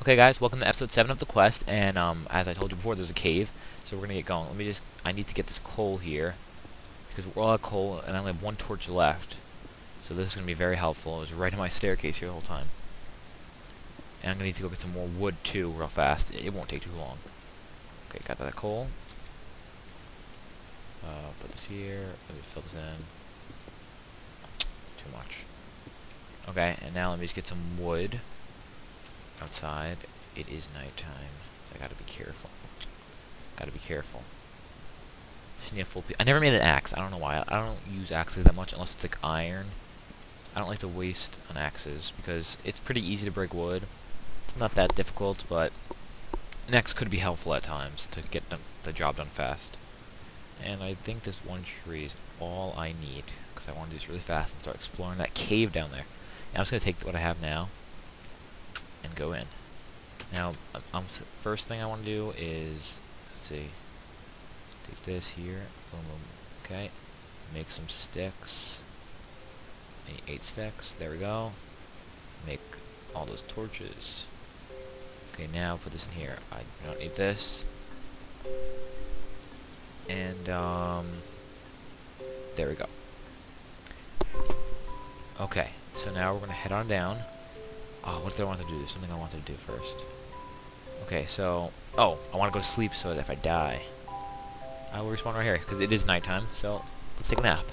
Okay guys, welcome to episode 7 of the quest, and um, as I told you before, there's a cave, so we're gonna get going. Let me just, I need to get this coal here, because we're all out of coal, and I only have one torch left. So this is gonna be very helpful. It was right in my staircase here the whole time. And I'm gonna need to go get some more wood too, real fast. It, it won't take too long. Okay, got that coal. Uh, put this here, let me fill this in. Too much. Okay, and now let me just get some wood outside. It is nighttime, so I gotta be careful. Gotta be careful. Need I never made an axe. I don't know why. I don't use axes that much unless it's like iron. I don't like to waste on axes because it's pretty easy to break wood. It's not that difficult, but an axe could be helpful at times to get the, the job done fast. And I think this one tree is all I need because I want to do this really fast and start exploring that cave down there. And I'm just going to take what I have now and go in. Now, um, first thing I want to do is, let's see, take this here, boom, boom, okay, make some sticks, eight sticks, there we go, make all those torches. Okay, now put this in here. I don't need this. And, um, there we go. Okay, so now we're going to head on down. Oh, what did I want to do? There's something I wanted to do first. Okay, so... Oh, I want to go to sleep so that if I die, I will respawn right here, because it is nighttime, so let's take a nap.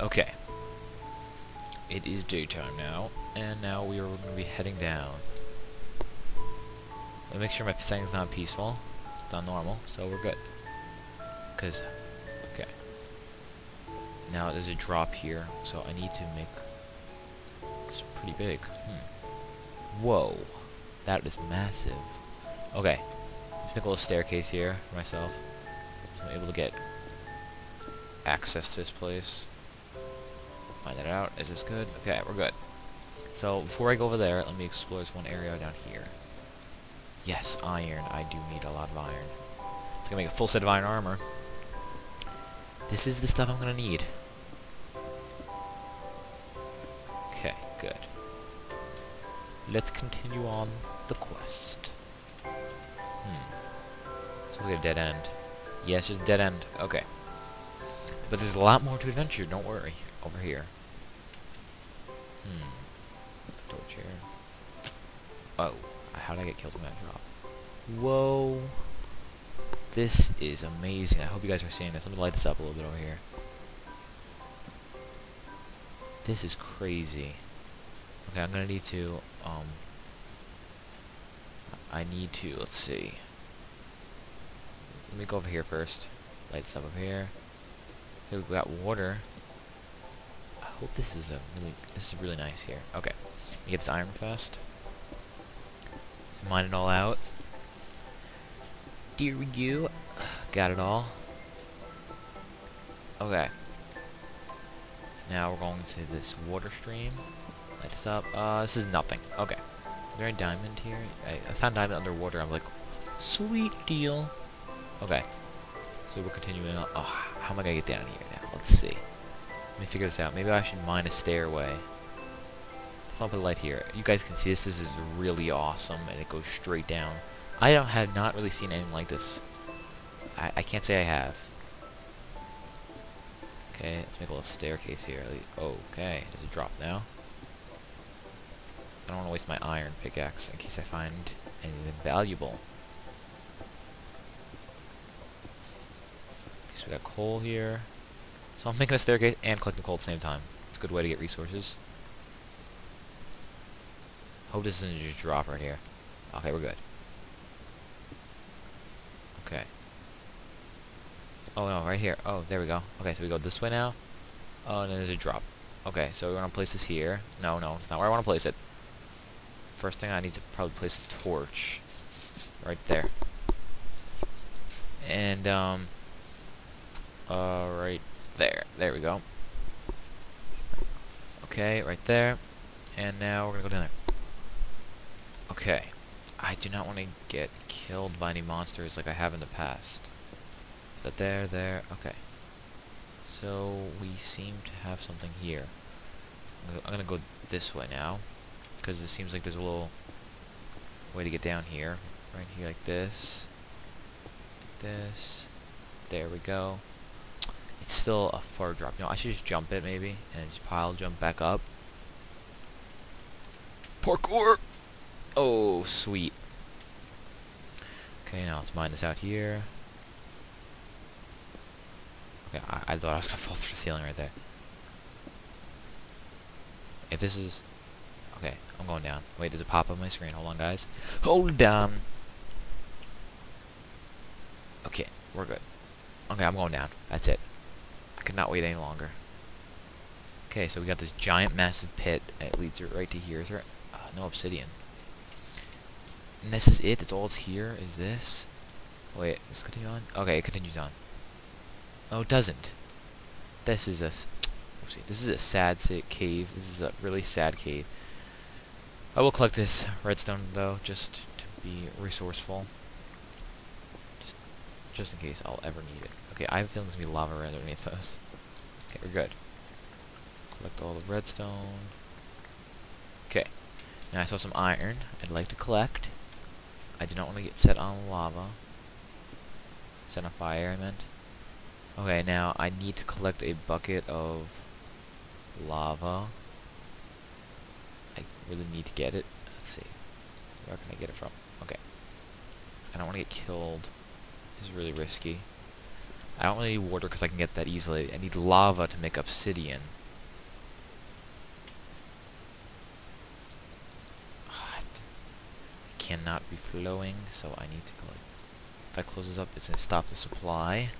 Okay. It is daytime now, and now we are going to be heading down. Let me make sure my setting's not peaceful. It's not normal, so we're good. Because, okay. Now there's a drop here, so I need to make it's pretty big. Hmm. Whoa. That is massive. Okay. Let's make a little staircase here for myself. So I'm able to get access to this place. Find that out. Is this good? Okay, we're good. So, before I go over there, let me explore this one area down here. Yes, iron. I do need a lot of iron. It's gonna make a full set of iron armor. This is the stuff I'm gonna need. Good. Let's continue on the quest. Hmm. It's like a dead end. Yeah, it's just a dead end. Okay. But there's a lot more to adventure, don't worry. Over here. Hmm. Torch here. Oh. How did I get killed in that drop? Whoa. This is amazing. I hope you guys are seeing this. Let me light this up a little bit over here. This is crazy. Okay, I'm gonna need to, um, I need to, let's see. Let me go over here first. Light stuff up here. Okay, we got water. I hope this is a really, this is really nice here. Okay, me get this iron first. Mine it all out. Here we go. Got it all. Okay. Now we're going to this water stream. Light this up. Uh, this is nothing. Okay. Is there a diamond here? I, I found diamond underwater. I'm like, sweet deal. Okay. So we're continuing on. Oh, how am I going to get down here now? Let's see. Let me figure this out. Maybe I should mine a stairway. If I put a light here. You guys can see this. This is really awesome. And it goes straight down. I don't, have not really seen anything like this. I, I can't say I have. Okay, let's make a little staircase here. Okay, does it drop now? I don't want to waste my iron pickaxe in case I find anything valuable. So we got coal here. So I'm making a staircase and collecting coal at the same time. It's a good way to get resources. Hope this isn't just a drop right here. Okay, we're good. Okay. Oh no, right here. Oh, there we go. Okay, so we go this way now. Oh, and then there's a drop. Okay, so we want to place this here. No, no, it's not where I want to place it. First thing I need to probably place a torch. Right there. And, um... Uh, right there. There we go. Okay, right there. And now we're gonna go down there. Okay. I do not want to get killed by any monsters like I have in the past. Is that there? There? Okay. So, we seem to have something here. I'm gonna go this way now. Because it seems like there's a little way to get down here. Right here like this. Like this. There we go. It's still a far drop. No, I should just jump it maybe, and just pile jump back up. Parkour! Oh, sweet. Okay, now let's mine this out here. Okay, I, I thought I was gonna fall through the ceiling right there. If this is... Okay, I'm going down. Wait, does it pop up my screen? Hold on, guys. Hold down. Okay, we're good. Okay, I'm going down. That's it. I could not wait any longer. Okay, so we got this giant, massive pit. It leads right to here. Is there... Uh, no obsidian. And this is it? That's all it's here? Is this? Wait, let's continue on. Okay, it continues on. Oh, it doesn't. This is a... This is a sad cave. This is a really sad cave. I will collect this redstone, though, just to be resourceful. Just, just in case I'll ever need it. Okay, I have a feeling there's going to be lava underneath us. Okay, we're good. Collect all the redstone. Okay. Now I saw some iron I'd like to collect. I do not want to get set on lava. Set on fire, I meant. Okay, now I need to collect a bucket of lava. Really need to get it. Let's see. Where can I get it from? Okay. I don't want to get killed. This is really risky. I don't really need water because I can get that easily. I need lava to make obsidian. It cannot be flowing, so I need to collect. If I close this up, it's going to stop the supply.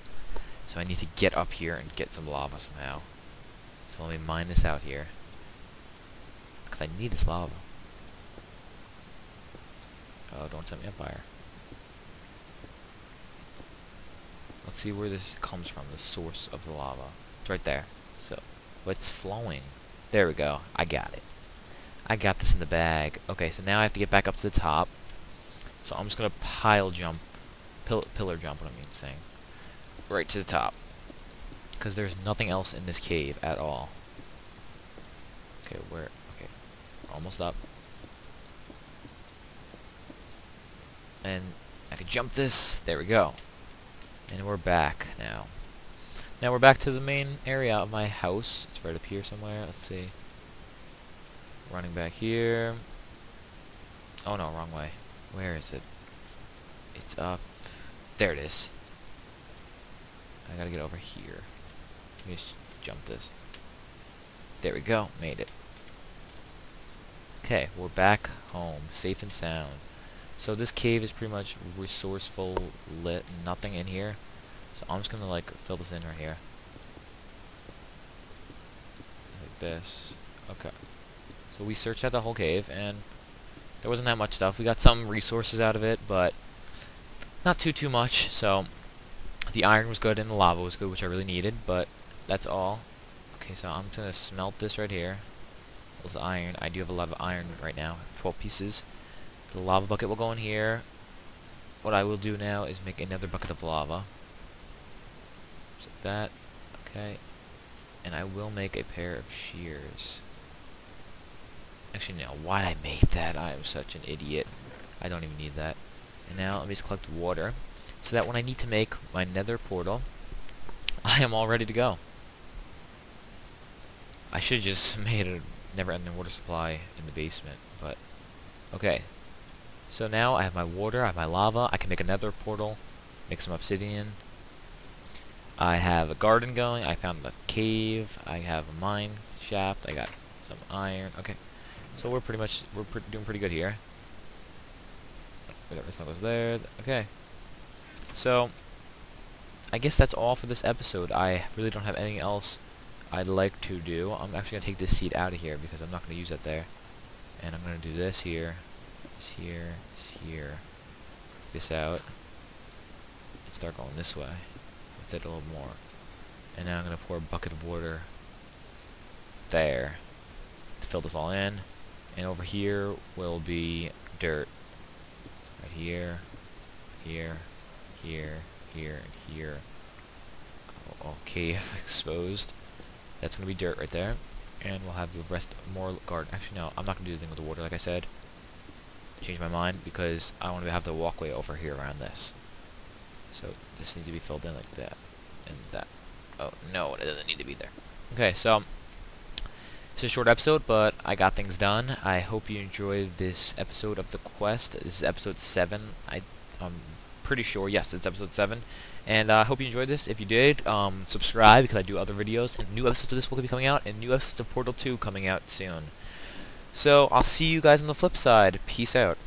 So I need to get up here and get some lava somehow. So let me mine this out here. Because I need this lava. Oh, don't set me on fire. Let's see where this comes from, the source of the lava. It's right there. So, what's flowing? There we go. I got it. I got this in the bag. Okay, so now I have to get back up to the top. So I'm just going to pile jump, pill pillar jump, what I mean saying right to the top. Because there's nothing else in this cave at all. Okay, where? Almost up. And I can jump this. There we go. And we're back now. Now we're back to the main area of my house. It's right up here somewhere. Let's see. Running back here. Oh no, wrong way. Where is it? It's up. There it is. I gotta get over here. Let me just jump this. There we go. Made it. Okay, we're back home. Safe and sound. So this cave is pretty much resourceful, lit, nothing in here. So I'm just gonna like fill this in right here. Like this. Okay. So we searched out the whole cave and there wasn't that much stuff. We got some resources out of it, but not too too much. So the iron was good and the lava was good, which I really needed, but that's all. Okay, so I'm just going to smelt this right here. This iron. I do have a lot of iron right now, 12 pieces. The lava bucket will go in here. What I will do now is make another bucket of lava. Just like that. Okay. And I will make a pair of shears. Actually, no. Why'd I make that? I am such an idiot. I don't even need that. And now let me just collect water so that when I need to make my nether portal, I am all ready to go. I should have just made a never-ending water supply in the basement, but okay. So now I have my water, I have my lava, I can make another portal, make some obsidian. I have a garden going, I found a cave, I have a mine shaft, I got some iron, okay. So we're pretty much, we're doing pretty good here. Everything goes there, okay. So, I guess that's all for this episode. I really don't have anything else I'd like to do. I'm actually going to take this seed out of here because I'm not going to use it there. And I'm going to do this here, this here, this here, this out, and start going this way with it a little more. And now I'm going to pour a bucket of water there to fill this all in. And over here will be dirt. Right here, here, here, here, and here. Oh, cave exposed. That's going to be dirt right there. And we'll have the rest more guard. Actually, no, I'm not going to do the thing with the water, like I said. Change my mind because I want to have the walkway over here around this. So this needs to be filled in like that. And that. Oh, no, it doesn't need to be there. Okay, so it's a short episode, but I got things done. I hope you enjoyed this episode of the quest. This is episode 7. I, I'm pretty sure, yes, it's episode 7. And uh, I uh, hope you enjoyed this. If you did, um, subscribe because I do other videos. And new episodes of this will be coming out, and new episodes of Portal 2 coming out soon. So, I'll see you guys on the flip side. Peace out.